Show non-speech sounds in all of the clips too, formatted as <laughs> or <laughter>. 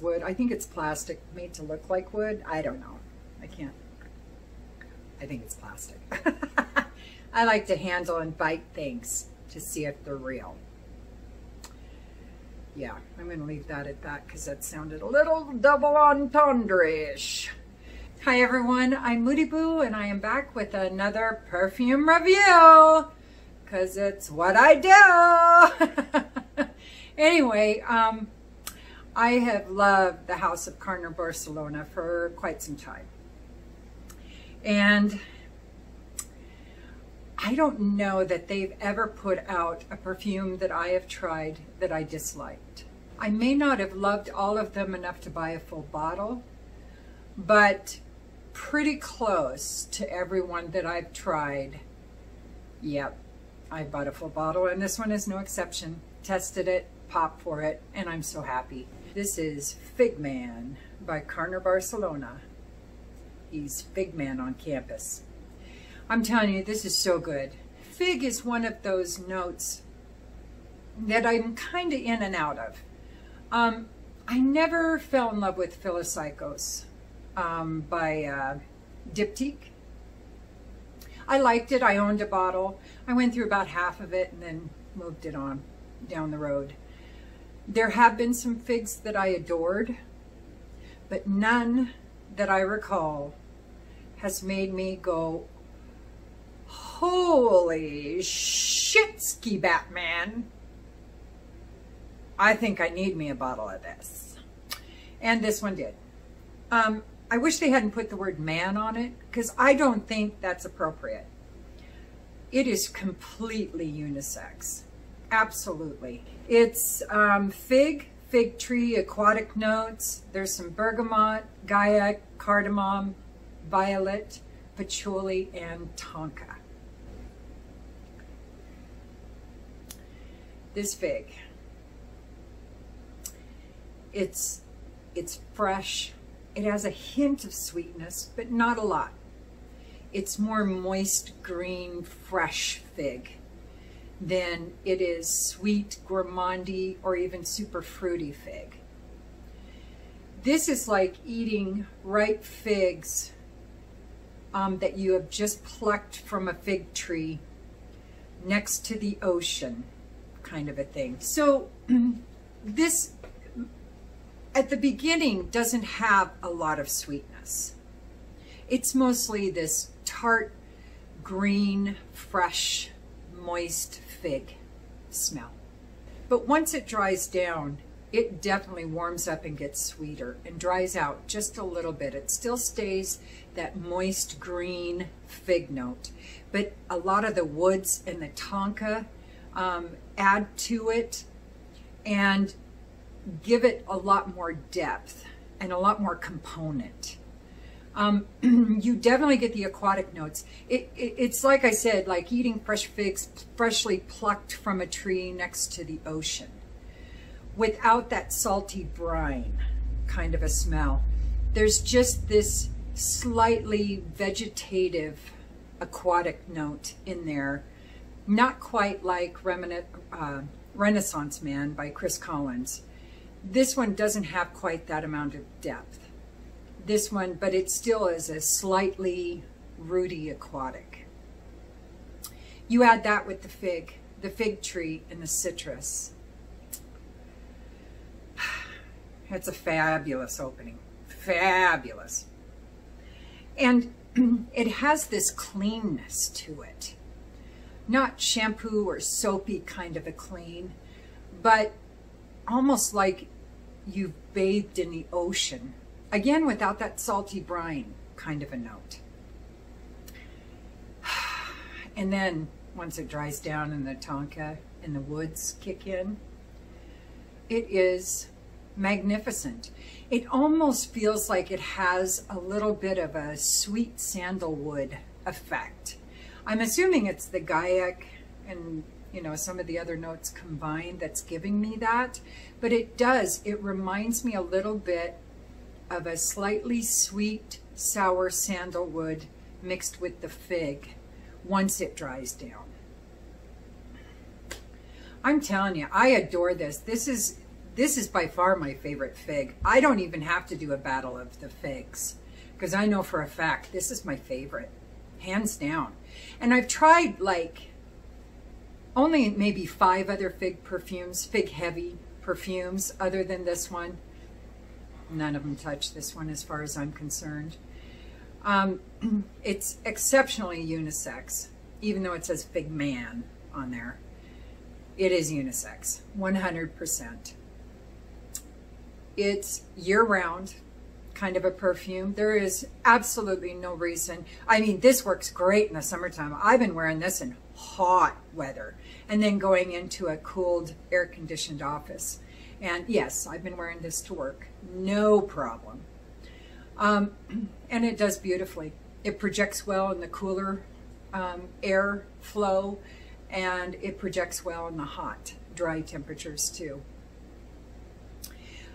wood. I think it's plastic made to look like wood. I don't know. I can't. I think it's plastic. <laughs> I like to handle and bite things to see if they're real. Yeah, I'm going to leave that at that because that sounded a little double entendre-ish. Hi everyone, I'm Moody Boo and I am back with another perfume review because it's what I do. <laughs> anyway, um, I have loved the House of Carner Barcelona for quite some time. And I don't know that they've ever put out a perfume that I have tried that I disliked. I may not have loved all of them enough to buy a full bottle, but pretty close to everyone that I've tried. Yep, I bought a full bottle and this one is no exception. Tested it, popped for it, and I'm so happy. This is Fig Man by Carner Barcelona. He's Fig Man on campus. I'm telling you, this is so good. Fig is one of those notes that I'm kind of in and out of. Um, I never fell in love with Philosykos um, by uh, Diptyque. I liked it. I owned a bottle. I went through about half of it and then moved it on down the road. There have been some figs that I adored, but none that I recall has made me go, holy shit, ski Batman. I think I need me a bottle of this. And this one did. Um, I wish they hadn't put the word man on it because I don't think that's appropriate. It is completely unisex. Absolutely. It's um, fig, fig tree, aquatic notes. There's some bergamot, gaiac, cardamom, violet, patchouli, and tonka. This fig. It's, it's fresh, it has a hint of sweetness, but not a lot. It's more moist, green, fresh fig than it is sweet, gourmandy, or even super fruity fig. This is like eating ripe figs um, that you have just plucked from a fig tree next to the ocean kind of a thing. So <clears throat> this at the beginning doesn't have a lot of sweetness. It's mostly this tart, green, fresh, moist fig smell. But once it dries down, it definitely warms up and gets sweeter and dries out just a little bit. It still stays that moist green fig note, but a lot of the woods and the tonka um, add to it and give it a lot more depth and a lot more component. Um, <clears throat> you definitely get the aquatic notes. It, it, it's like I said, like eating fresh figs freshly plucked from a tree next to the ocean without that salty brine kind of a smell. There's just this slightly vegetative aquatic note in there. Not quite like uh, Renaissance Man by Chris Collins. This one doesn't have quite that amount of depth. This one, but it still is a slightly rooty aquatic. You add that with the fig, the fig tree and the citrus. <sighs> It's a fabulous opening. Fabulous. And <clears throat> it has this cleanness to it. Not shampoo or soapy kind of a clean, but almost like you've bathed in the ocean. Again, without that salty brine kind of a note. <sighs> And then once it dries down and the tonka and the woods kick in, it is magnificent. It almost feels like it has a little bit of a sweet sandalwood effect. I'm assuming it's the gaiac and you know, some of the other notes combined that's giving me that. But it does, it reminds me a little bit of a slightly sweet, sour sandalwood mixed with the fig once it dries down. I'm telling you, I adore this. This is This is by far my favorite fig. I don't even have to do a battle of the figs because I know for a fact this is my favorite, hands down. And I've tried like only maybe five other fig perfumes, fig heavy perfumes other than this one. None of them touch this one as far as I'm concerned. Um, <clears throat> it's exceptionally unisex, even though it says Fig Man on there. It is unisex, 100%. It's year-round kind of a perfume. There is absolutely no reason. I mean, this works great in the summertime. I've been wearing this in hot weather and then going into a cooled, air-conditioned office. And yes, I've been wearing this to work. No problem. Um, <clears throat> and it does beautifully. It projects well in the cooler um, air flow and it projects well in the hot, dry temperatures too.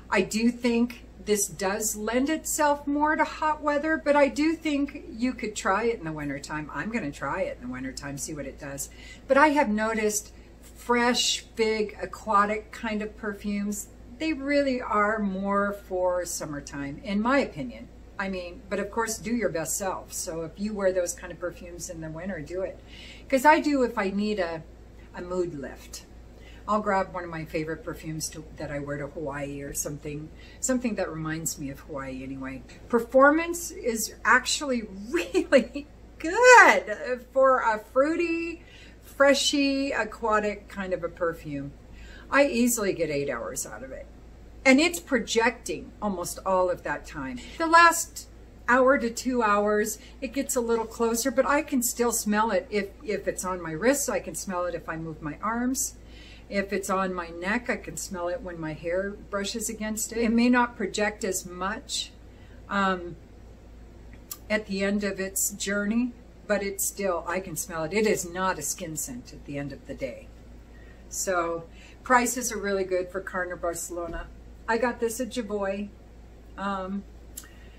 I do think this does lend itself more to hot weather, but I do think you could try it in the wintertime. I'm going to try it in the wintertime, see what it does. But I have noticed fresh, big, aquatic kind of perfumes, they really are more for summertime, in my opinion. I mean, but of course, do your best self. So if you wear those kind of perfumes in the winter, do it. Because I do if I need a, a mood lift. I'll grab one of my favorite perfumes to, that I wear to Hawaii or something, something that reminds me of Hawaii anyway. Performance is actually <laughs> really good for a fruity, freshy, aquatic kind of a perfume. I easily get eight hours out of it. And it's projecting almost all of that time. The last hour to two hours, it gets a little closer, but I can still smell it if, if it's on my wrists. I can smell it if I move my arms. If it's on my neck, I can smell it when my hair brushes against it. It may not project as much um, at the end of its journey, but it's still, I can smell it. It is not a skin scent at the end of the day. So prices are really good for Carner Barcelona. I got this at Jovoy. Um,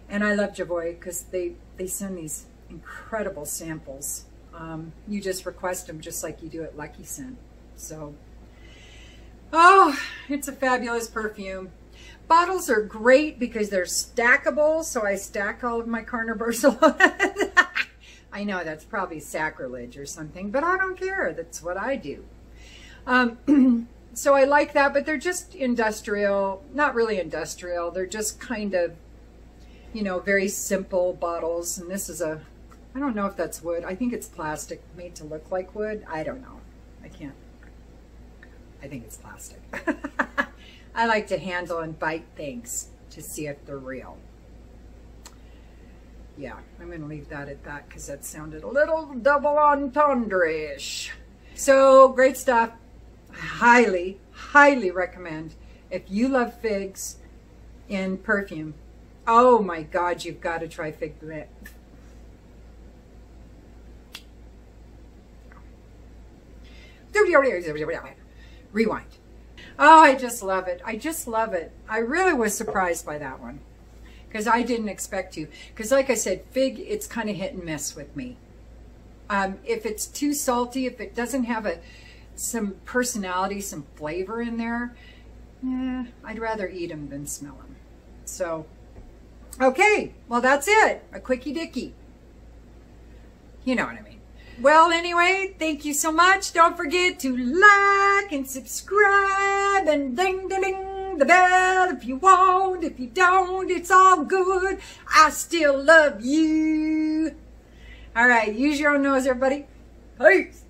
and I love Jovoy because they, they send these incredible samples. Um, you just request them just like you do at Luckyscent. So Oh, it's a fabulous perfume. Bottles are great because they're stackable, so I stack all of my Carner. <laughs> I know that's probably sacrilege or something, but I don't care. That's what I do. Um, <clears throat> so I like that, but they're just industrial, not really industrial. They're just kind of, you know, very simple bottles. And this is a, I don't know if that's wood. I think it's plastic made to look like wood. I don't know. I can't I think it's plastic. <laughs> I like to handle and bite things to see if they're real. Yeah, I'm going to leave that at that because that sounded a little double entendre-ish. So, great stuff. Highly, highly recommend. If you love figs in perfume, oh my God, you've got to try Fig Rewind. Oh, I just love it. I just love it. I really was surprised by that one because I didn't expect to. Because like I said, fig, it's kind of hit and miss with me. Um, if it's too salty, if it doesn't have a some personality, some flavor in there, eh, I'd rather eat them than smell them. So, okay, well that's it. A quickie dicky. You know what I mean. Well, anyway, thank you so much. Don't forget to like and subscribe and ding, ding, ding the bell if you want. If you don't, it's all good. I still love you. All right, use your own nose, everybody. Peace.